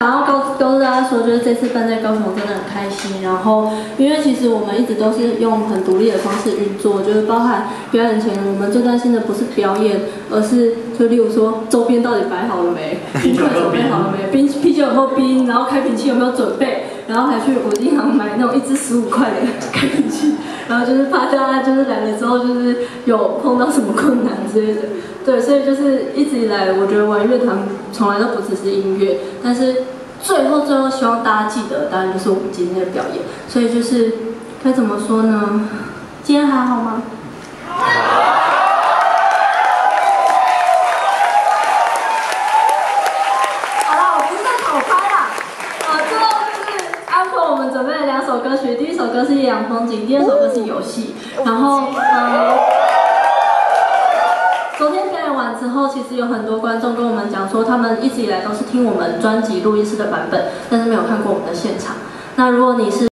然后告告诉大家说，就是这次办在高雄真的很开心。然后，因为其实我们一直都是用很独立的方式运作，就是包含表演前，我们最担心的不是表演，而是就例如说周边到底摆好了没，冰块准备好了没，冰啤酒有没有冰，然后开瓶器有没有准备，然后还去五金行买那种一支十五块的开瓶器，然后就是怕大家就是来了之后就是有碰到什么困难之类的。对，所以就是一直以来，我觉得玩乐团从来都不只是音乐，但是最后最后希望大家记得，当然就是我们今天的表演。所以就是该怎么说呢？今天还好吗？好了，我不是在讨拍啦。啊，最后就是安可我们准备了两首歌曲，第一首歌是《夜阳风景》，第二首歌是《游戏》。然后，嗯。昨天表演完之后，其实有很多观众跟我们讲说，他们一直以来都是听我们专辑录音室的版本，但是没有看过我们的现场。那如果你是